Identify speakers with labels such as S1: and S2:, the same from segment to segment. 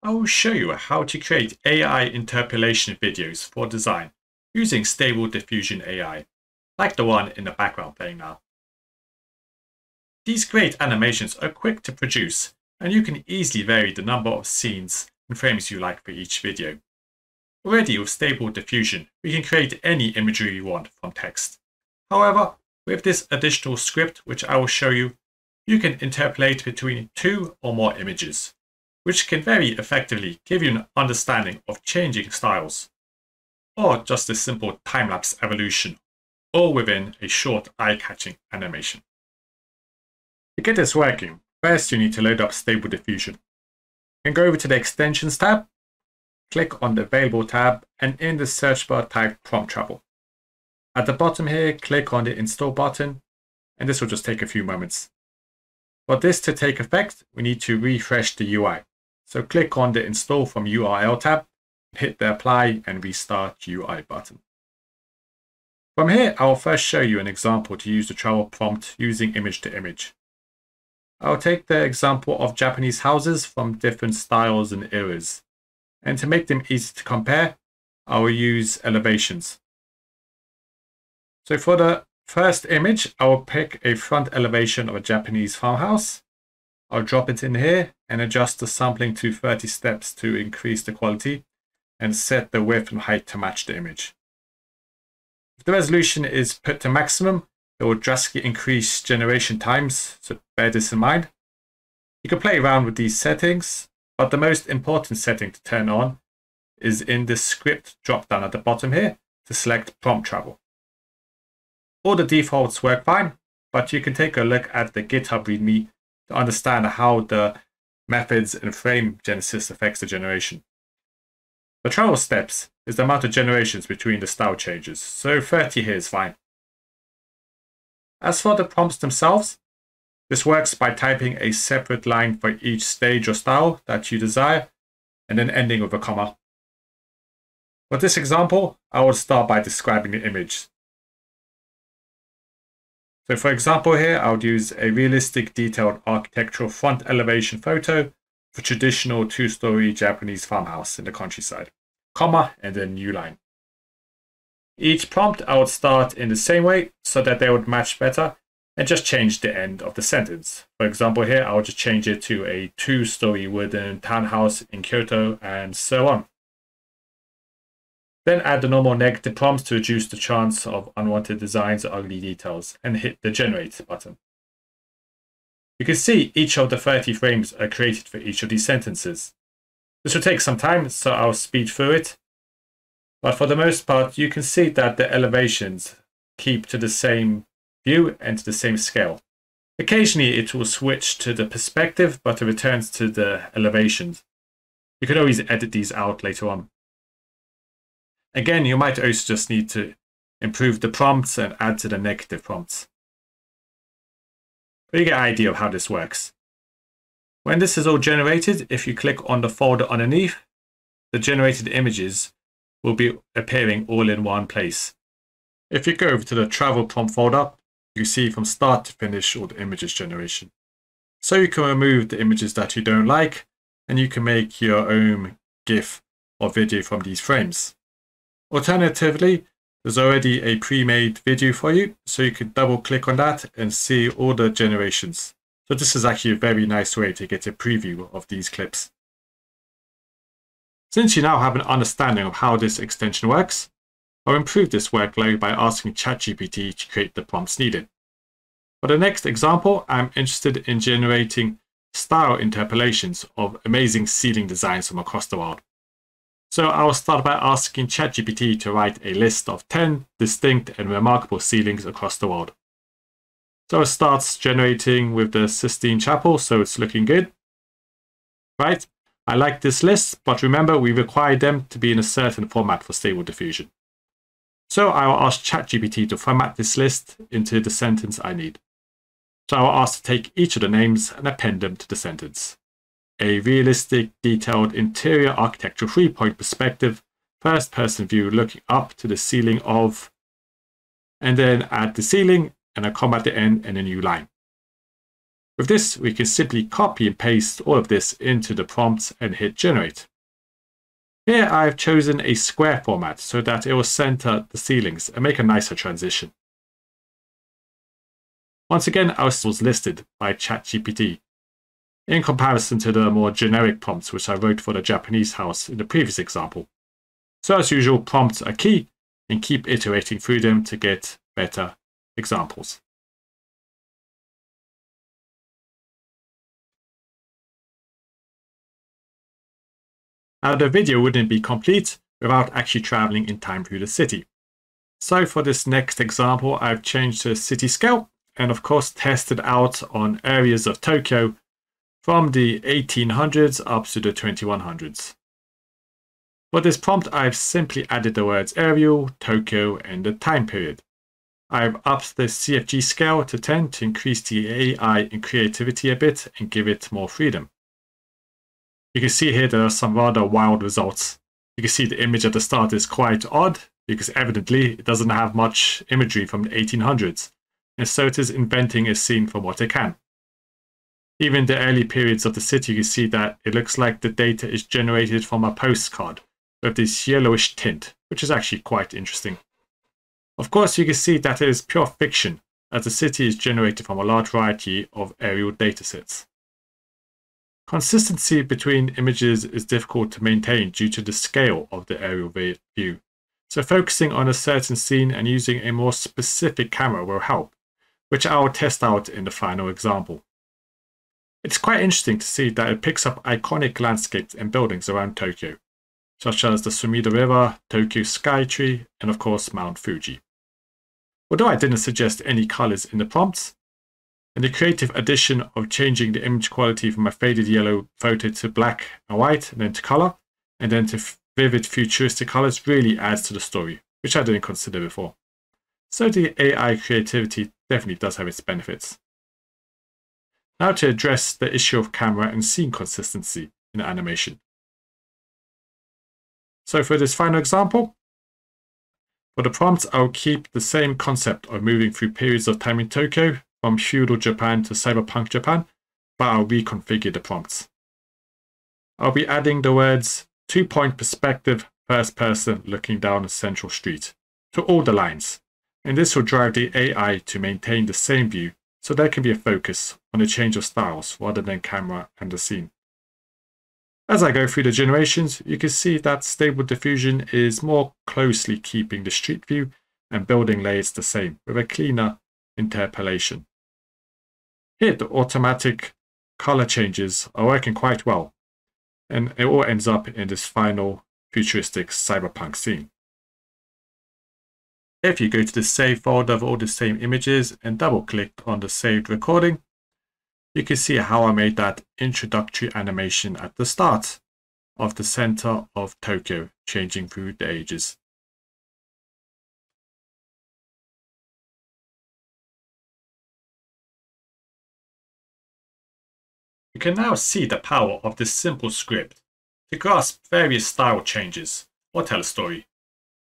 S1: I will show you how to create AI interpolation videos for design using Stable Diffusion AI, like the one in the background playing now. These great animations are quick to produce and you can easily vary the number of scenes and frames you like for each video. Already with Stable Diffusion, we can create any imagery we want from text. However, with this additional script, which I will show you, you can interpolate between two or more images which can very effectively give you an understanding of changing styles, or just a simple time-lapse evolution, all within a short eye-catching animation. To get this working, first you need to load up Stable Diffusion. You can go over to the Extensions tab, click on the Available tab, and in the search bar type Prompt Travel. At the bottom here, click on the Install button, and this will just take a few moments. For this to take effect, we need to refresh the UI. So click on the Install from URL tab, hit the Apply and Restart UI button. From here, I will first show you an example to use the travel prompt using image to image. I'll take the example of Japanese houses from different styles and eras. And to make them easy to compare, I will use elevations. So for the first image, I will pick a front elevation of a Japanese farmhouse. I'll drop it in here and adjust the sampling to 30 steps to increase the quality and set the width and height to match the image. If the resolution is put to maximum, it will drastically increase generation times, so bear this in mind. You can play around with these settings, but the most important setting to turn on is in the script drop down at the bottom here to select prompt travel. All the defaults work fine, but you can take a look at the GitHub README to understand how the methods and frame genesis affects the generation. The travel steps is the amount of generations between the style changes, so 30 here is fine. As for the prompts themselves, this works by typing a separate line for each stage or style that you desire, and then ending with a comma. For this example, I will start by describing the image. So for example here, I would use a realistic detailed architectural front elevation photo for traditional two-story Japanese farmhouse in the countryside, comma, and then new line. Each prompt I would start in the same way so that they would match better and just change the end of the sentence. For example here, I would just change it to a two-story wooden townhouse in Kyoto and so on. Then add the normal negative prompts to reduce the chance of unwanted designs or ugly details and hit the generate button. You can see each of the 30 frames are created for each of these sentences. This will take some time, so I'll speed through it. But for the most part, you can see that the elevations keep to the same view and to the same scale. Occasionally it will switch to the perspective, but it returns to the elevations. You can always edit these out later on. Again, you might also just need to improve the prompts and add to the negative prompts. But you get an idea of how this works. When this is all generated, if you click on the folder underneath, the generated images will be appearing all in one place. If you go over to the travel prompt folder, you see from start to finish all the images generation. So you can remove the images that you don't like, and you can make your own GIF or video from these frames. Alternatively, there's already a pre-made video for you, so you could double click on that and see all the generations. So this is actually a very nice way to get a preview of these clips. Since you now have an understanding of how this extension works, I'll improve this workflow by asking ChatGPT to create the prompts needed. For the next example, I'm interested in generating style interpolations of amazing ceiling designs from across the world. So I will start by asking ChatGPT to write a list of 10 distinct and remarkable ceilings across the world. So it starts generating with the Sistine Chapel, so it's looking good. Right, I like this list, but remember we require them to be in a certain format for stable diffusion. So I will ask ChatGPT to format this list into the sentence I need. So I will ask to take each of the names and append them to the sentence a realistic, detailed interior architectural three-point perspective, first-person view looking up to the ceiling of, and then add the ceiling and a comma at the end and a new line. With this, we can simply copy and paste all of this into the prompt and hit generate. Here I've chosen a square format so that it will center the ceilings and make a nicer transition. Once again, our was listed by ChatGPT in comparison to the more generic prompts which I wrote for the Japanese house in the previous example. So as usual, prompts are key and keep iterating through them to get better examples. Now the video wouldn't be complete without actually traveling in time through the city. So for this next example, I've changed the city scale and of course tested out on areas of Tokyo from the 1800s up to the 2100s. For this prompt, I've simply added the words aerial, Tokyo, and the time period. I've upped the CFG scale to 10 to increase the AI and creativity a bit and give it more freedom. You can see here there are some rather wild results. You can see the image at the start is quite odd because evidently it doesn't have much imagery from the 1800s, and so it is inventing a scene from what it can. Even the early periods of the city, you see that it looks like the data is generated from a postcard with this yellowish tint, which is actually quite interesting. Of course, you can see that it is pure fiction, as the city is generated from a large variety of aerial datasets. Consistency between images is difficult to maintain due to the scale of the aerial view, so focusing on a certain scene and using a more specific camera will help, which I will test out in the final example. It's quite interesting to see that it picks up iconic landscapes and buildings around Tokyo, such as the Sumida River, Tokyo Skytree, and of course Mount Fuji. Although I didn't suggest any colors in the prompts, and the creative addition of changing the image quality from a faded yellow photo to black and white, and then to color, and then to vivid futuristic colors really adds to the story, which I didn't consider before. So the AI creativity definitely does have its benefits. Now to address the issue of camera and scene consistency in animation. So for this final example, for the prompts, I'll keep the same concept of moving through periods of time in Tokyo, from feudal Japan to cyberpunk Japan, but I'll reconfigure the prompts. I'll be adding the words two-point perspective, first person looking down a central street to all the lines, and this will drive the AI to maintain the same view so there can be a focus on the change of styles rather than camera and the scene. As I go through the generations, you can see that Stable Diffusion is more closely keeping the street view and building layers the same with a cleaner interpolation. Here, the automatic color changes are working quite well, and it all ends up in this final futuristic cyberpunk scene. If you go to the save folder of all the same images and double click on the saved recording, you can see how I made that introductory animation at the start of the center of Tokyo changing through the ages. You can now see the power of this simple script to grasp various style changes or tell a story.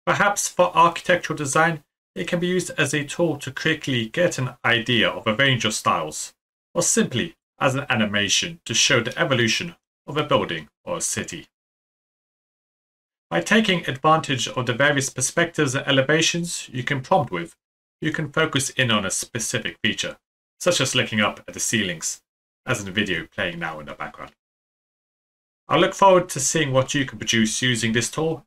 S1: Perhaps for architectural design, it can be used as a tool to quickly get an idea of a range of styles, or simply as an animation to show the evolution of a building or a city. By taking advantage of the various perspectives and elevations you can prompt with, you can focus in on a specific feature, such as looking up at the ceilings, as in the video playing now in the background. I look forward to seeing what you can produce using this tool